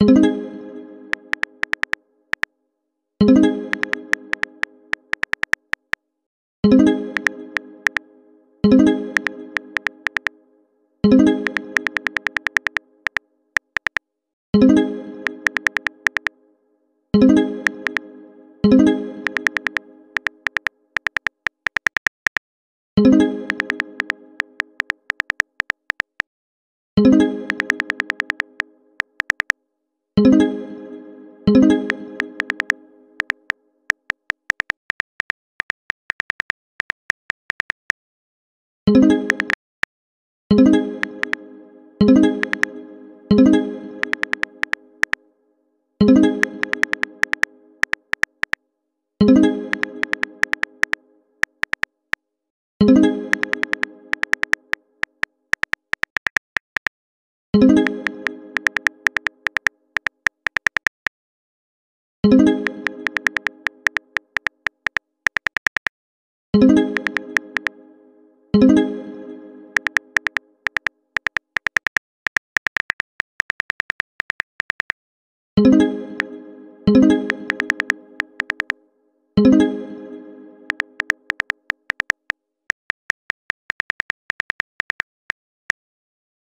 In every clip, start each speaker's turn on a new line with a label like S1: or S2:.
S1: thank you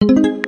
S1: you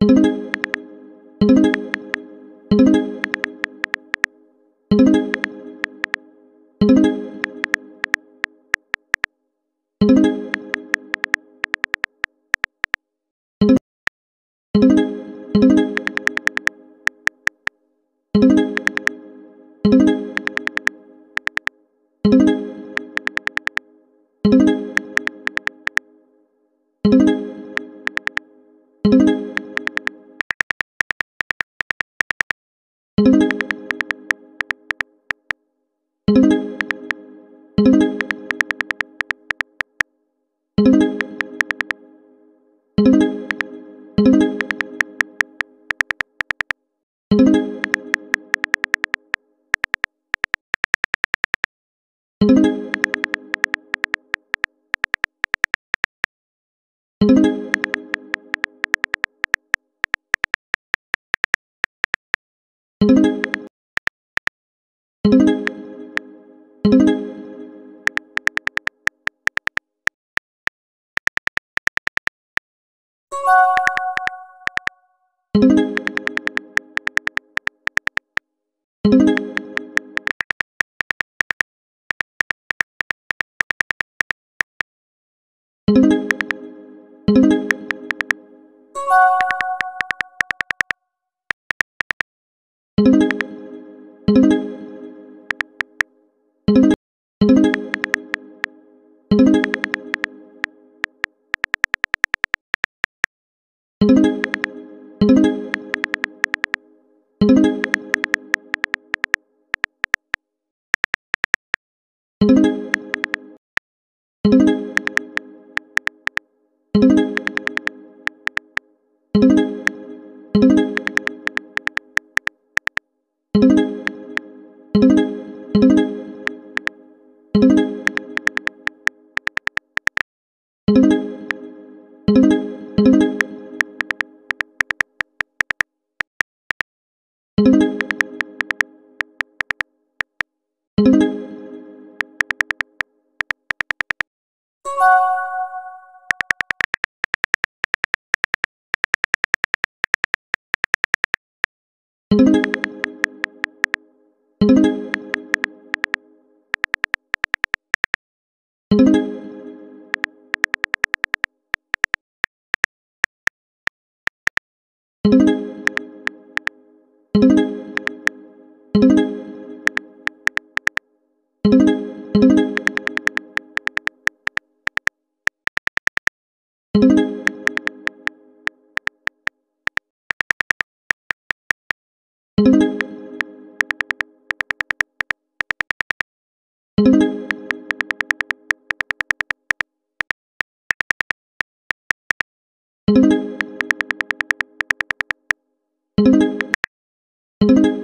S1: thank you thank you you